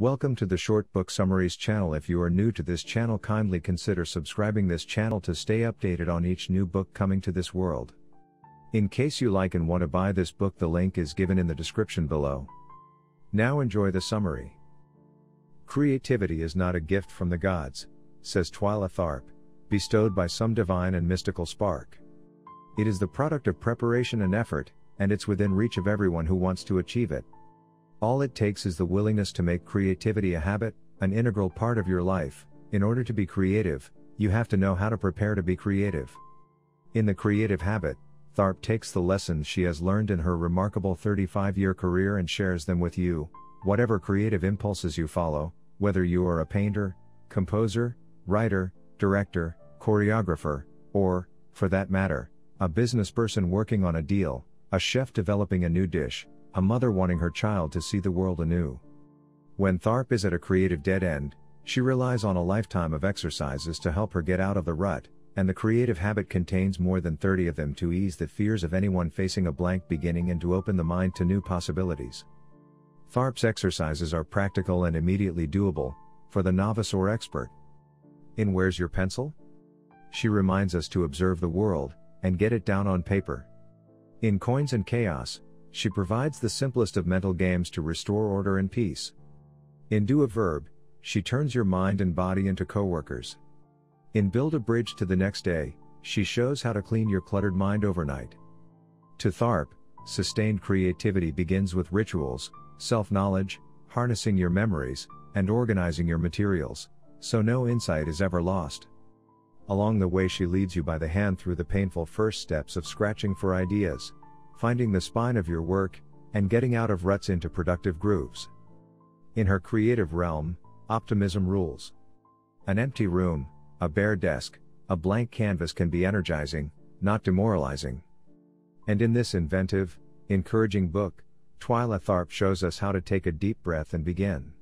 Welcome to the Short Book Summaries channel. If you are new to this channel, kindly consider subscribing this channel to stay updated on each new book coming to this world. In case you like and want to buy this book, the link is given in the description below. Now enjoy the summary. Creativity is not a gift from the gods, says Twyla Tharp, bestowed by some divine and mystical spark. It is the product of preparation and effort, and it's within reach of everyone who wants to achieve it. All it takes is the willingness to make creativity a habit, an integral part of your life. In order to be creative, you have to know how to prepare to be creative. In the creative habit, Tharp takes the lessons she has learned in her remarkable 35 year career and shares them with you. Whatever creative impulses you follow, whether you are a painter, composer, writer, director, choreographer, or, for that matter, a business person working on a deal, a chef developing a new dish, a mother wanting her child to see the world anew. When Tharp is at a creative dead end, she relies on a lifetime of exercises to help her get out of the rut, and the creative habit contains more than 30 of them to ease the fears of anyone facing a blank beginning and to open the mind to new possibilities. Tharp's exercises are practical and immediately doable, for the novice or expert. In Where's Your Pencil? She reminds us to observe the world, and get it down on paper. In Coins and Chaos, she provides the simplest of mental games to restore order and peace. In Do a Verb, she turns your mind and body into coworkers. In Build a Bridge to the Next Day, she shows how to clean your cluttered mind overnight. To Tharp, sustained creativity begins with rituals, self knowledge, harnessing your memories, and organizing your materials, so no insight is ever lost. Along the way, she leads you by the hand through the painful first steps of scratching for ideas, finding the spine of your work, and getting out of ruts into productive grooves. In her creative realm, optimism rules. An empty room, a bare desk, a blank canvas can be energizing, not demoralizing. And in this inventive, encouraging book, Twyla Tharp shows us how to take a deep breath and begin.